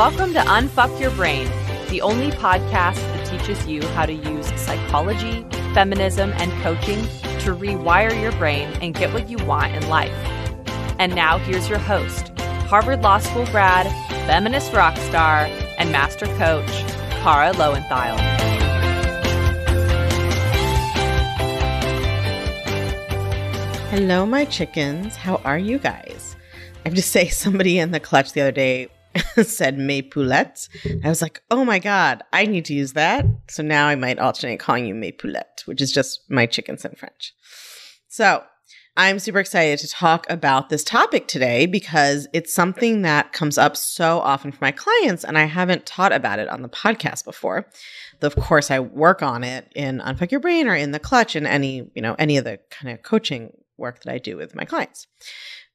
Welcome to Unfuck Your Brain, the only podcast that teaches you how to use psychology, feminism, and coaching to rewire your brain and get what you want in life. And now here's your host, Harvard Law School grad, feminist rock star, and master coach, Kara Loewentheil. Hello, my chickens. How are you guys? I have to say, somebody in the clutch the other day said mes poulettes. I was like, oh my God, I need to use that. So now I might alternate calling you mes poulettes, which is just my chickens in French. So I'm super excited to talk about this topic today because it's something that comes up so often for my clients, and I haven't taught about it on the podcast before. Though of course, I work on it in Unfuck Your Brain or in the Clutch and any, you know, any of the kind of coaching work that I do with my clients.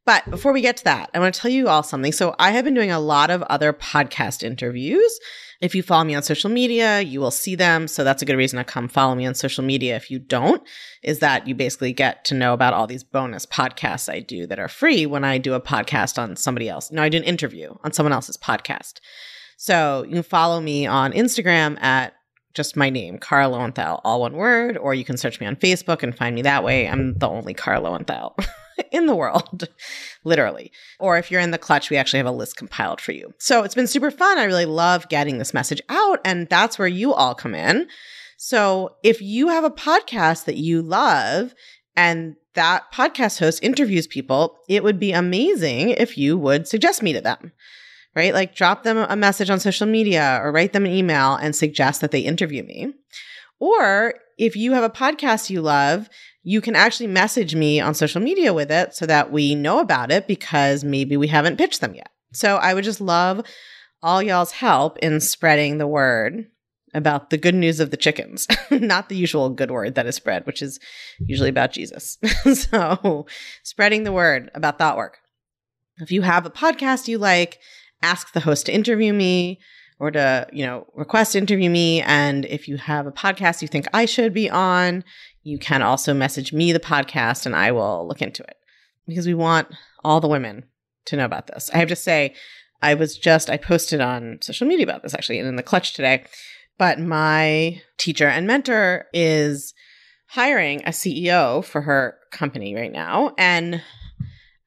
But before we get to that, I want to tell you all something. So I have been doing a lot of other podcast interviews. If you follow me on social media, you will see them. So that's a good reason to come follow me on social media. If you don't, is that you basically get to know about all these bonus podcasts I do that are free when I do a podcast on somebody else. No, I do an interview on someone else's podcast. So you can follow me on Instagram at just my name, Kara Loewentheil, all one word, or you can search me on Facebook and find me that way. I'm the only Kara Loewentheil. in the world, literally. Or if you're in the clutch, we actually have a list compiled for you. So it's been super fun. I really love getting this message out, and that's where you all come in. So if you have a podcast that you love and that podcast host interviews people, it would be amazing if you would suggest me to them, right? Like drop them a message on social media or write them an email and suggest that they interview me. Or if you have a podcast you love you can actually message me on social media with it so that we know about it because maybe we haven't pitched them yet. So I would just love all y'all's help in spreading the word about the good news of the chickens, not the usual good word that is spread, which is usually about Jesus. so spreading the word about thought work. If you have a podcast you like, ask the host to interview me or to, you know, request interview me. And if you have a podcast you think I should be on, you can also message me the podcast and I will look into it because we want all the women to know about this. I have to say, I was just, I posted on social media about this actually and in the clutch today, but my teacher and mentor is hiring a CEO for her company right now. And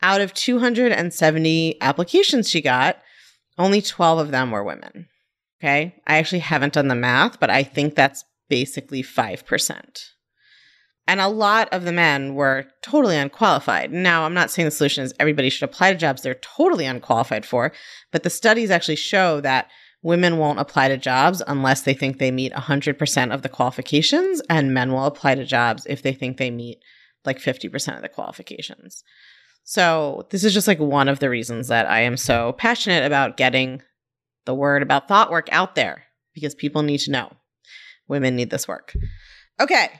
out of 270 applications she got, only 12 of them were women. Okay. I actually haven't done the math, but I think that's basically 5%. And a lot of the men were totally unqualified. Now, I'm not saying the solution is everybody should apply to jobs they're totally unqualified for, but the studies actually show that women won't apply to jobs unless they think they meet 100% of the qualifications, and men will apply to jobs if they think they meet like 50% of the qualifications. So, this is just like one of the reasons that I am so passionate about getting the word about thought work out there because people need to know. Women need this work. Okay,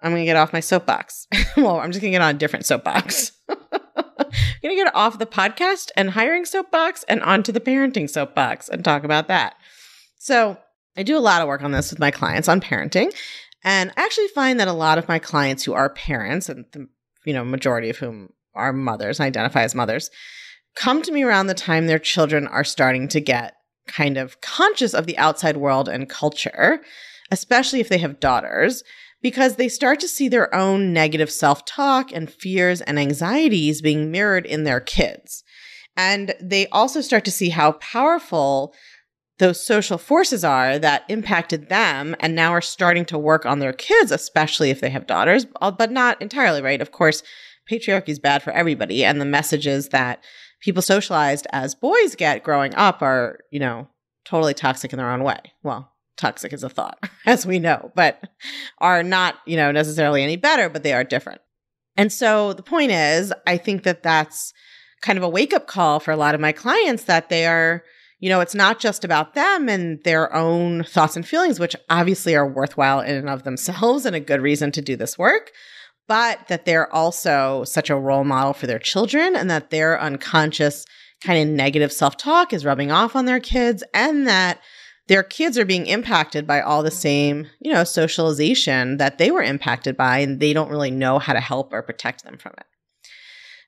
I'm going to get off my soapbox. well, I'm just going to get on a different soapbox. I'm going to get off the podcast and hiring soapbox and onto the parenting soapbox and talk about that. So, I do a lot of work on this with my clients on parenting. And I actually find that a lot of my clients who are parents, and the you know majority of whom are mothers, and identify as mothers, come to me around the time their children are starting to get kind of conscious of the outside world and culture, especially if they have daughters because they start to see their own negative self talk and fears and anxieties being mirrored in their kids. And they also start to see how powerful those social forces are that impacted them and now are starting to work on their kids, especially if they have daughters, uh, but not entirely, right? Of course, patriarchy is bad for everybody. And the messages that people socialized as boys get growing up are, you know, totally toxic in their own way. Well, toxic is a thought, as we know, but are not, you know, necessarily any better, but they are different. And so the point is, I think that that's kind of a wake up call for a lot of my clients that they are, you know, it's not just about them and their own thoughts and feelings, which obviously are worthwhile in and of themselves and a good reason to do this work, but that they're also such a role model for their children and that their unconscious kind of negative self talk is rubbing off on their kids and that their kids are being impacted by all the same, you know, socialization that they were impacted by, and they don't really know how to help or protect them from it.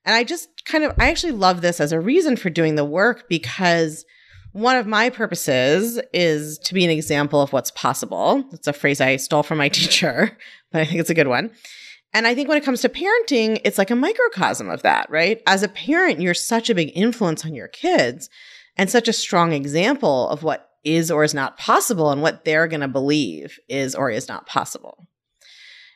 And I just kind of, I actually love this as a reason for doing the work because one of my purposes is to be an example of what's possible. It's a phrase I stole from my teacher, but I think it's a good one. And I think when it comes to parenting, it's like a microcosm of that, right? As a parent, you're such a big influence on your kids and such a strong example of what is or is not possible and what they're going to believe is or is not possible.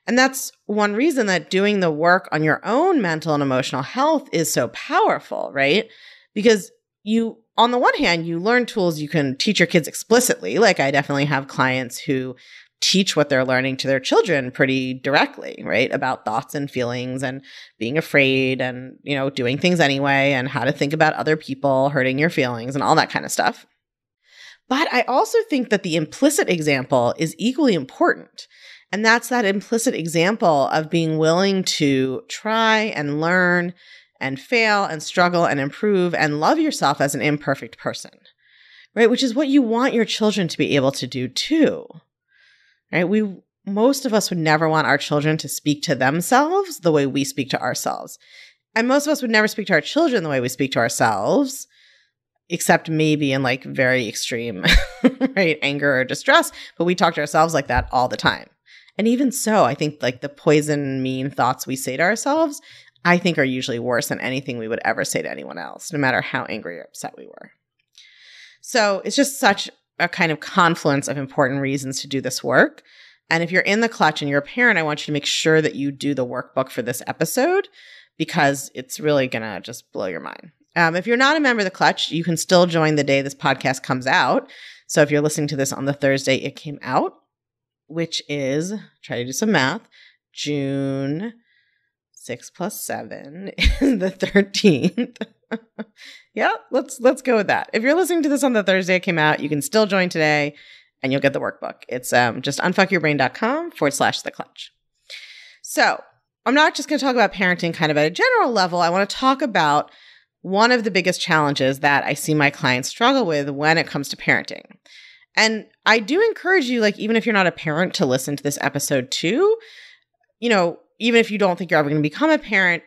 And that's one reason that doing the work on your own mental and emotional health is so powerful, right? Because you, on the one hand, you learn tools you can teach your kids explicitly. Like I definitely have clients who teach what they're learning to their children pretty directly, right? About thoughts and feelings and being afraid and, you know, doing things anyway and how to think about other people hurting your feelings and all that kind of stuff. But I also think that the implicit example is equally important. And that's that implicit example of being willing to try and learn and fail and struggle and improve and love yourself as an imperfect person, right? Which is what you want your children to be able to do too right? We, most of us would never want our children to speak to themselves the way we speak to ourselves. And most of us would never speak to our children the way we speak to ourselves, except maybe in like very extreme, right, anger or distress. But we talk to ourselves like that all the time. And even so, I think like the poison, mean thoughts we say to ourselves, I think are usually worse than anything we would ever say to anyone else, no matter how angry or upset we were. So it's just such a kind of confluence of important reasons to do this work. And if you're in the clutch and you're a parent, I want you to make sure that you do the workbook for this episode because it's really going to just blow your mind. Um, if you're not a member of the clutch, you can still join the day this podcast comes out. So if you're listening to this on the Thursday it came out, which is, try to do some math, June 6 plus 7 is the 13th. yeah, let's let's go with that. If you're listening to this on the Thursday it came out, you can still join today and you'll get the workbook. It's um, just unfuckyourbrain.com forward slash the clutch. So I'm not just going to talk about parenting kind of at a general level. I want to talk about one of the biggest challenges that I see my clients struggle with when it comes to parenting. And I do encourage you, like, even if you're not a parent, to listen to this episode too. You know, even if you don't think you're ever going to become a parent,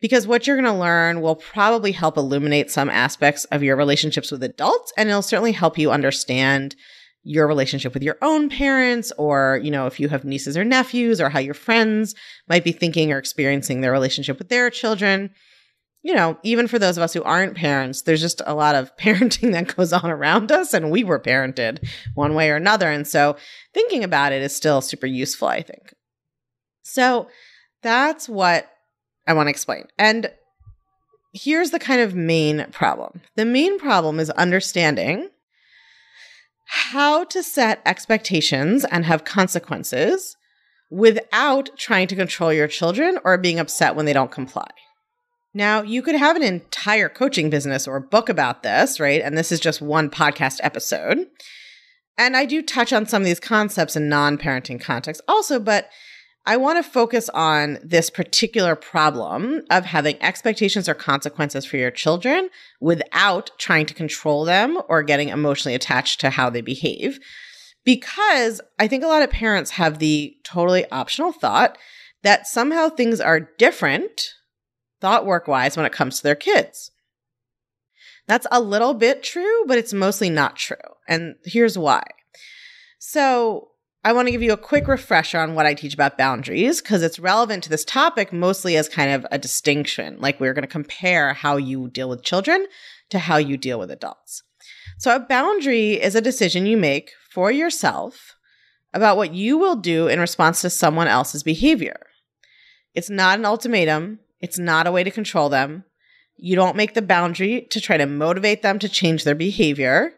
because what you're going to learn will probably help illuminate some aspects of your relationships with adults and it'll certainly help you understand your relationship with your own parents or you know if you have nieces or nephews or how your friends might be thinking or experiencing their relationship with their children. You know even for those of us who aren't parents there's just a lot of parenting that goes on around us and we were parented one way or another and so thinking about it is still super useful i think so that's what I want to explain. And here's the kind of main problem the main problem is understanding how to set expectations and have consequences without trying to control your children or being upset when they don't comply. Now, you could have an entire coaching business or book about this, right? And this is just one podcast episode. And I do touch on some of these concepts in non parenting context also, but I want to focus on this particular problem of having expectations or consequences for your children without trying to control them or getting emotionally attached to how they behave. Because I think a lot of parents have the totally optional thought that somehow things are different, thought work wise, when it comes to their kids. That's a little bit true, but it's mostly not true. And here's why. So, I want to give you a quick refresher on what I teach about boundaries because it's relevant to this topic mostly as kind of a distinction. Like we're going to compare how you deal with children to how you deal with adults. So, a boundary is a decision you make for yourself about what you will do in response to someone else's behavior. It's not an ultimatum, it's not a way to control them. You don't make the boundary to try to motivate them to change their behavior.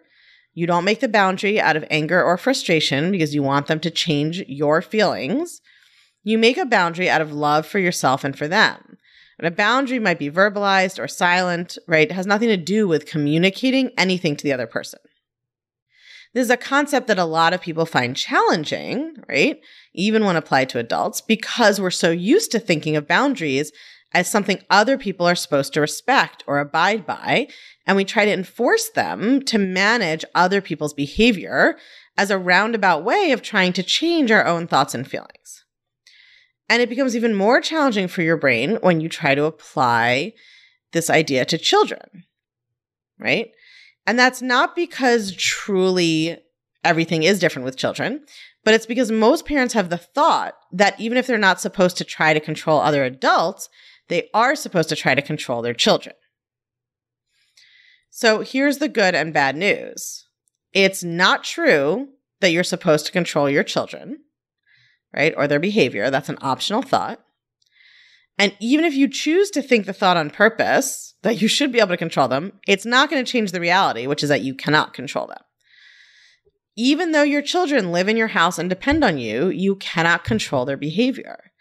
You don't make the boundary out of anger or frustration because you want them to change your feelings. You make a boundary out of love for yourself and for them. And a boundary might be verbalized or silent, right? It has nothing to do with communicating anything to the other person. This is a concept that a lot of people find challenging, right? Even when applied to adults, because we're so used to thinking of boundaries as something other people are supposed to respect or abide by. And we try to enforce them to manage other people's behavior as a roundabout way of trying to change our own thoughts and feelings. And it becomes even more challenging for your brain when you try to apply this idea to children, right? And that's not because truly everything is different with children, but it's because most parents have the thought that even if they're not supposed to try to control other adults, they are supposed to try to control their children. So here's the good and bad news it's not true that you're supposed to control your children, right? Or their behavior. That's an optional thought. And even if you choose to think the thought on purpose that you should be able to control them, it's not going to change the reality, which is that you cannot control them. Even though your children live in your house and depend on you, you cannot control their behavior.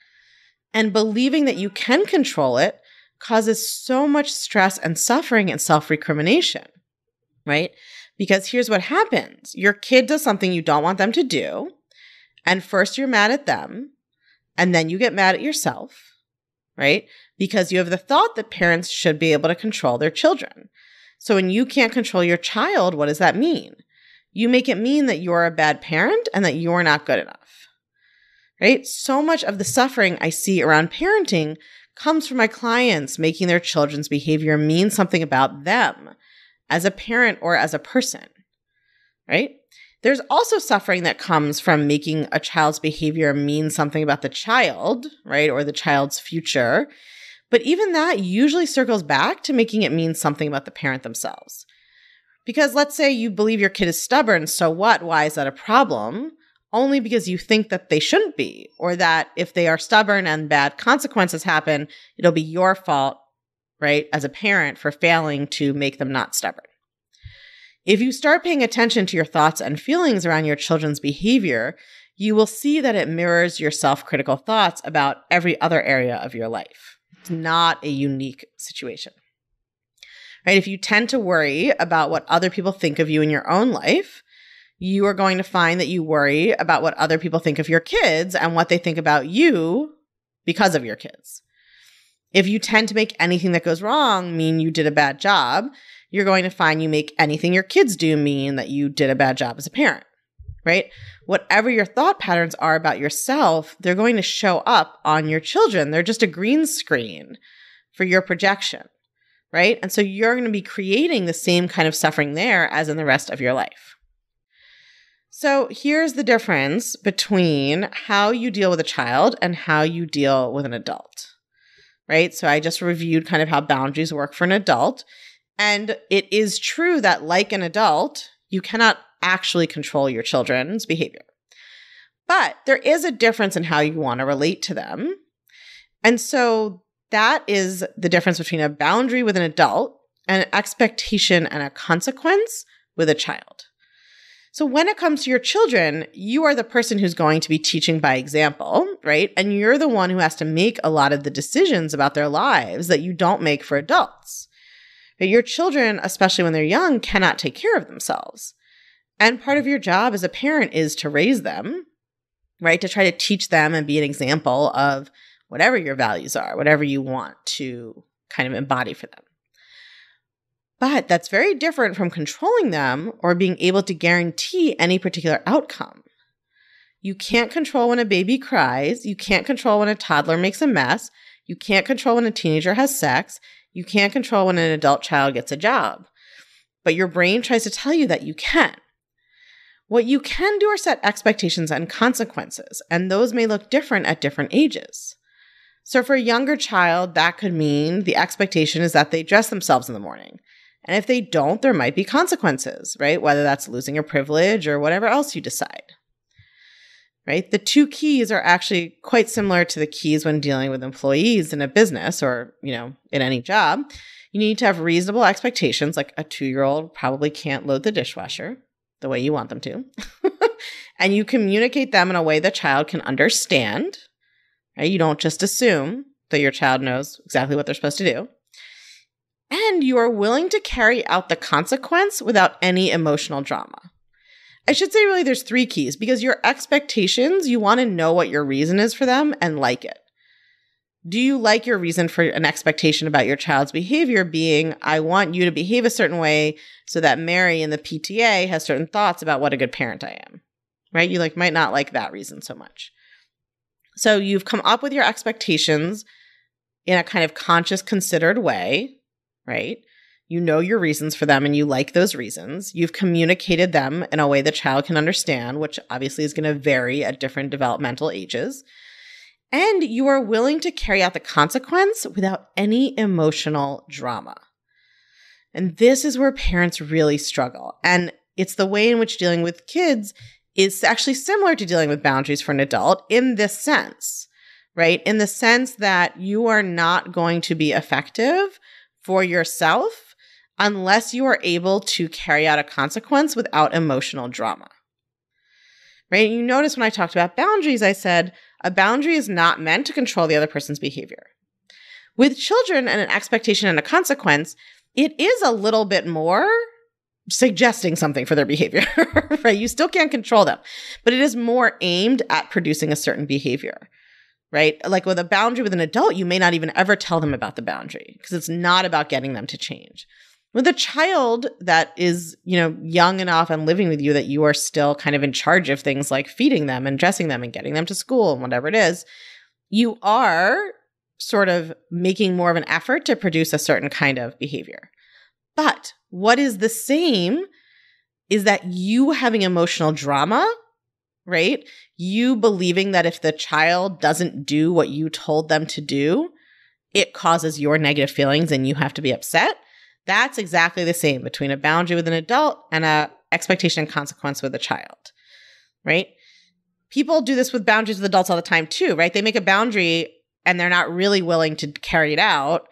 And believing that you can control it causes so much stress and suffering and self recrimination, right? Because here's what happens your kid does something you don't want them to do. And first you're mad at them. And then you get mad at yourself, right? Because you have the thought that parents should be able to control their children. So when you can't control your child, what does that mean? You make it mean that you're a bad parent and that you're not good enough. Right? So much of the suffering I see around parenting comes from my clients making their children's behavior mean something about them as a parent or as a person. Right? There's also suffering that comes from making a child's behavior mean something about the child, right? Or the child's future. But even that usually circles back to making it mean something about the parent themselves. Because let's say you believe your kid is stubborn, so what? Why is that a problem? Only because you think that they shouldn't be, or that if they are stubborn and bad consequences happen, it'll be your fault, right, as a parent for failing to make them not stubborn. If you start paying attention to your thoughts and feelings around your children's behavior, you will see that it mirrors your self critical thoughts about every other area of your life. It's not a unique situation right? If you tend to worry about what other people think of you in your own life, you are going to find that you worry about what other people think of your kids and what they think about you because of your kids. If you tend to make anything that goes wrong mean you did a bad job, you're going to find you make anything your kids do mean that you did a bad job as a parent, right? Whatever your thought patterns are about yourself, they're going to show up on your children. They're just a green screen for your projection right? And so you're going to be creating the same kind of suffering there as in the rest of your life. So here's the difference between how you deal with a child and how you deal with an adult, right? So I just reviewed kind of how boundaries work for an adult. And it is true that, like an adult, you cannot actually control your children's behavior. But there is a difference in how you want to relate to them. And so that is the difference between a boundary with an adult and an expectation and a consequence with a child. So when it comes to your children, you are the person who's going to be teaching by example, right? And you're the one who has to make a lot of the decisions about their lives that you don't make for adults. But your children, especially when they're young, cannot take care of themselves. And part of your job as a parent is to raise them, right? To try to teach them and be an example of whatever your values are, whatever you want to kind of embody for them. But that's very different from controlling them or being able to guarantee any particular outcome. You can't control when a baby cries. You can't control when a toddler makes a mess. You can't control when a teenager has sex. You can't control when an adult child gets a job. But your brain tries to tell you that you can. What you can do are set expectations and consequences, and those may look different at different ages. So for a younger child, that could mean the expectation is that they dress themselves in the morning. And if they don't, there might be consequences, right? Whether that's losing your privilege or whatever else you decide. Right? The two keys are actually quite similar to the keys when dealing with employees in a business or, you know, in any job. You need to have reasonable expectations, like a two year old probably can't load the dishwasher the way you want them to. and you communicate them in a way the child can understand Right? You don't just assume that your child knows exactly what they're supposed to do. And you are willing to carry out the consequence without any emotional drama. I should say, really, there's three keys because your expectations, you want to know what your reason is for them and like it. Do you like your reason for an expectation about your child's behavior being, I want you to behave a certain way so that Mary in the PTA has certain thoughts about what a good parent I am? Right? You like might not like that reason so much. So you've come up with your expectations in a kind of conscious, considered way, right? You know your reasons for them and you like those reasons. You've communicated them in a way the child can understand, which obviously is going to vary at different developmental ages. And you are willing to carry out the consequence without any emotional drama. And this is where parents really struggle. And it's the way in which dealing with kids is actually similar to dealing with boundaries for an adult in this sense, right? In the sense that you are not going to be effective for yourself unless you are able to carry out a consequence without emotional drama. Right? You notice when I talked about boundaries, I said a boundary is not meant to control the other person's behavior. With children and an expectation and a consequence, it is a little bit more suggesting something for their behavior, right? You still can't control them, but it is more aimed at producing a certain behavior, right? Like with a boundary with an adult, you may not even ever tell them about the boundary because it's not about getting them to change with a child that is, you know, young enough and living with you that you are still kind of in charge of things like feeding them and dressing them and getting them to school and whatever it is, you are sort of making more of an effort to produce a certain kind of behavior. But what is the same is that you having emotional drama, right? You believing that if the child doesn't do what you told them to do, it causes your negative feelings and you have to be upset that's exactly the same between a boundary with an adult and a expectation and consequence with a child. Right? People do this with boundaries with adults all the time too, right? They make a boundary and they're not really willing to carry it out.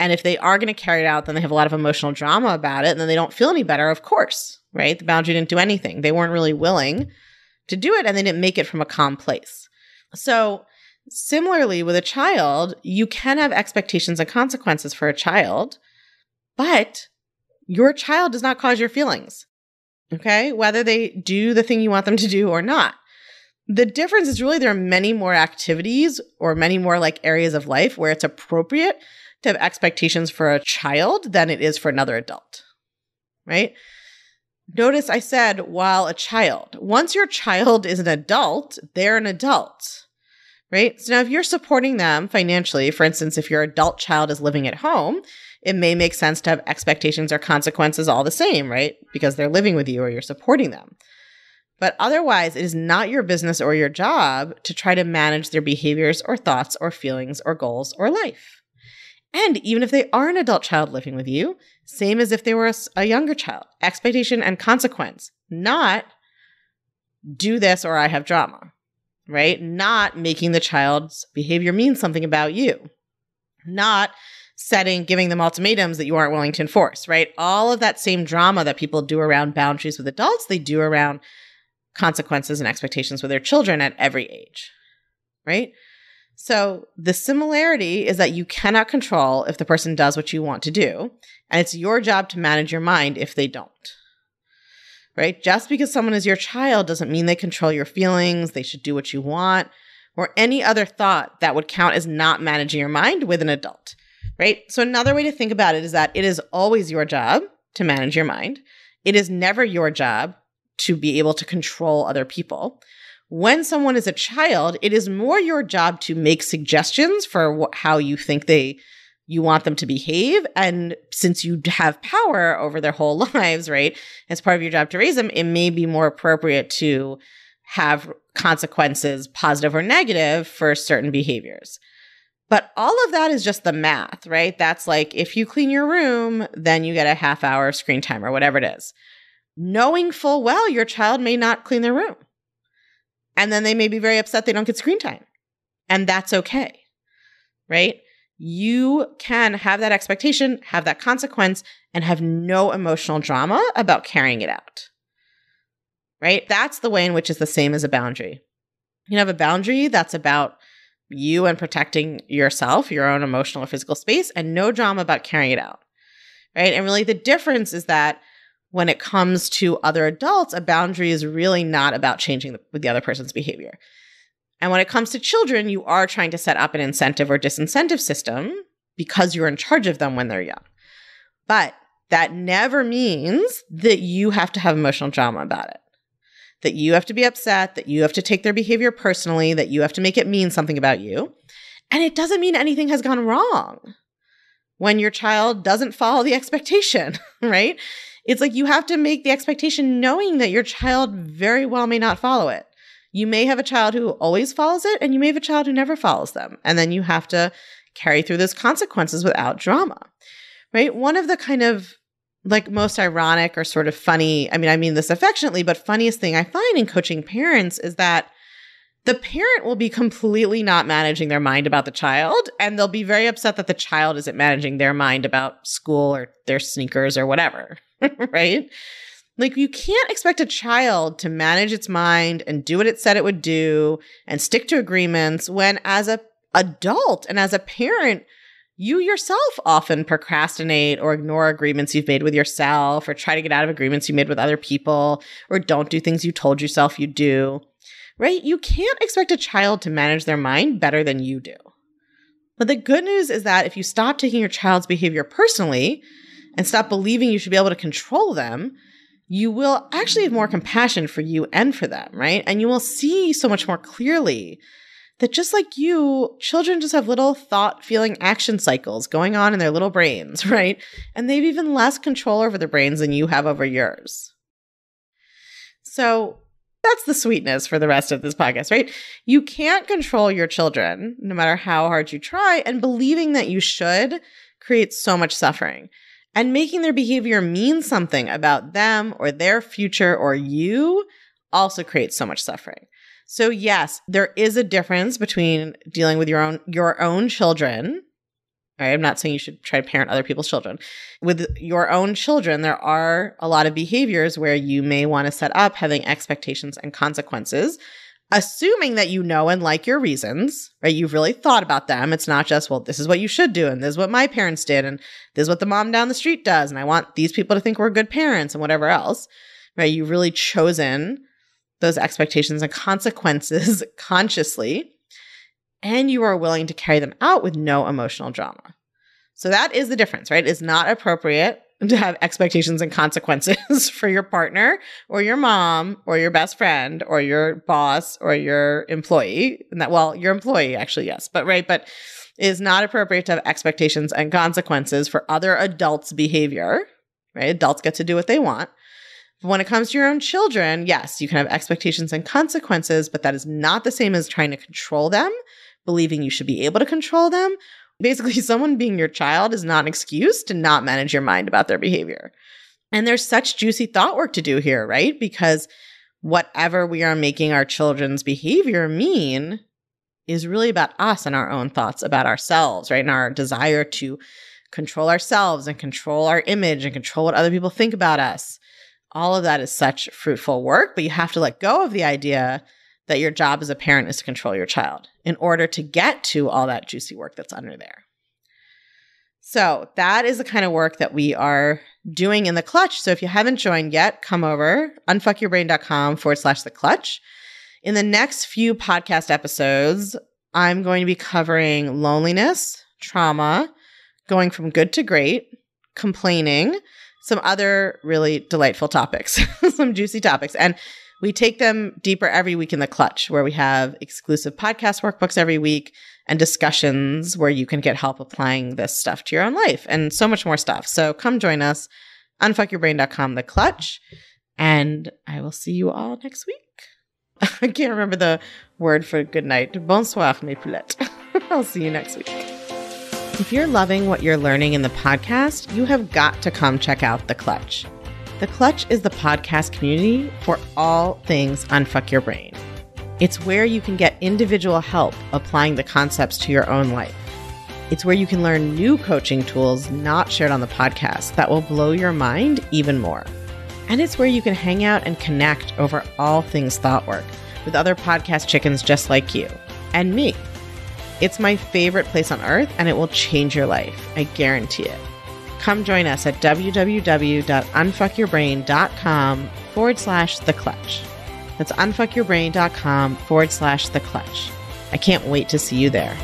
And if they are going to carry it out, then they have a lot of emotional drama about it and then they don't feel any better, of course, right? The boundary didn't do anything. They weren't really willing to do it and they didn't make it from a calm place. So, similarly with a child, you can have expectations and consequences for a child but your child does not cause your feelings. Okay. Whether they do the thing you want them to do or not. The difference is really there are many more activities or many more like areas of life where it's appropriate to have expectations for a child than it is for another adult. Right? Notice I said while a child. Once your child is an adult, they're an adult. Right? So now if you're supporting them financially, for instance, if your adult child is living at home, it may make sense to have expectations or consequences all the same, right? Because they're living with you or you're supporting them. But otherwise, it is not your business or your job to try to manage their behaviors or thoughts or feelings or goals or life. And even if they are an adult child living with you, same as if they were a, a younger child, expectation and consequence, not do this or I have drama, right? Not making the child's behavior mean something about you, not setting, giving them ultimatums that you aren't willing to enforce, right? All of that same drama that people do around boundaries with adults, they do around consequences and expectations with their children at every age, right? So the similarity is that you cannot control if the person does what you want to do, and it's your job to manage your mind if they don't. Right? Just because someone is your child doesn't mean they control your feelings, they should do what you want, or any other thought that would count as not managing your mind with an adult right? So, another way to think about it is that it is always your job to manage your mind. It is never your job to be able to control other people. When someone is a child, it is more your job to make suggestions for wh- how you think they you want them to behave and since you have power over their whole lives, right? As part of your job to raise them, it may be more appropriate to have consequences, positive or negative, for certain behaviors. But all of that is just the math, right? That's like if you clean your room, then you get a half hour of screen time or whatever it is. Knowing full well your child may not clean their room. And then they may be very upset they don't get screen time. And that's okay, right? You can have that expectation, have that consequence, and have no emotional drama about carrying it out, right? That's the way in which is the same as a boundary. You have a boundary that's about you and protecting yourself, your own emotional or physical space, and no drama about carrying it out. Right. And really, the difference is that when it comes to other adults, a boundary is really not about changing the, with the other person's behavior. And when it comes to children, you are trying to set up an incentive or disincentive system because you're in charge of them when they're young. But that never means that you have to have emotional drama about it that you have to be upset, that you have to take their behavior personally, that you have to make it mean something about you. And it doesn't mean anything has gone wrong. when your child doesn't follow the expectation, right? It's like you have to make the expectation knowing that your child very well may not follow it. You may have a child who always follows it, and you may have a child who never follows them. And then you have to carry through those consequences without drama, right? One of the kind of like most ironic or sort of funny, I mean, I mean this affectionately, but funniest thing I find in coaching parents is that the parent will be completely not managing their mind about the child and they'll be very upset that the child isn't managing their mind about school or their sneakers or whatever right like you can't expect a child to manage its mind and do what it said it would do and stick to agreements when as a adult and as a parent you yourself often procrastinate or ignore agreements you've made with yourself or try to get out of agreements you made with other people or don't do things you told yourself you'd do right? You can't expect a child to manage their mind better than you do. But the good news is that if you stop taking your child's behavior personally and stop believing you should be able to control them, you will actually have more compassion for you and for them, right? And you will see so much more clearly that just like you, children just have little thought, feeling, action cycles going on in their little brains, right? And they've even less control over their brains than you have over yours. So that's the sweetness for the rest of this podcast, right? You can't control your children no matter how hard you try, and believing that you should creates so much suffering. And making their behavior mean something about them or their future or you also creates so much suffering. So yes, there is a difference between dealing with your own your own children Right? I'm not saying you should try to parent other people's children. With your own children, there are a lot of behaviors where you may want to set up having expectations and consequences, assuming that you know and like your reasons, right? You've really thought about them. It's not just, well, this is what you should do, and this is what my parents did, and this is what the mom down the street does, and I want these people to think we're good parents and whatever else, right? You've really chosen those expectations and consequences consciously and you are willing to carry them out with no emotional drama. So that is the difference, right? It's not appropriate to have expectations and consequences for your partner or your mom or your best friend or your boss or your employee. And that, well, your employee actually, yes, but right, but it is not appropriate to have expectations and consequences for other adults' behavior, right? Adults get to do what they want. But when it comes to your own children, yes, you can have expectations and consequences, but that is not the same as trying to control them believing you should be able to control them. Basically, someone being your child is not an excuse to not manage your mind about their behavior. And there's such juicy thought work to do here, right? Because whatever we are making our children's behavior mean is really about us and our own thoughts about ourselves, right? And our desire to control ourselves and control our image and control what other people think about us. All of that is such fruitful work, but you have to let go of the idea that your job as a parent is to control your child in order to get to all that juicy work that's under there. So, that is the kind of work that we are doing in the clutch. So, if you haven't joined yet, come over unfuckyourbrain.com forward slash the clutch. In the next few podcast episodes, I'm going to be covering loneliness, trauma, going from good to great, complaining, some other really delightful topics, some juicy topics. And we take them deeper every week in the clutch, where we have exclusive podcast workbooks every week and discussions where you can get help applying this stuff to your own life and so much more stuff. So come join us, unfuckyourbrain.com, the clutch, and I will see you all next week. I can't remember the word for good night. Bonsoir, mes poulettes. I'll see you next week. If you're loving what you're learning in the podcast, you have got to come check out The Clutch. The Clutch is the podcast community for all things Unfuck Your Brain. It's where you can get individual help applying the concepts to your own life. It's where you can learn new coaching tools not shared on the podcast that will blow your mind even more. And it's where you can hang out and connect over all things thought work with other podcast chickens just like you and me. It's my favorite place on earth and it will change your life. I guarantee it. Come join us at www.unfuckyourbrain.com forward slash the clutch. That's unfuckyourbrain.com forward slash the clutch. I can't wait to see you there.